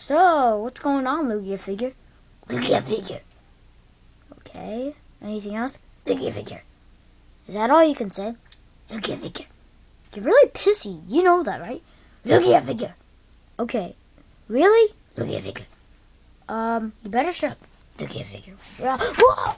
So, what's going on, Lugia figure? Lugia figure. Okay. Anything else? Lugia figure. Is that all you can say? Lugia figure. You're really pissy. You know that, right? Lugia figure. Okay. Really? Lugia figure. Um, you better shut up. Lugia figure. Whoa!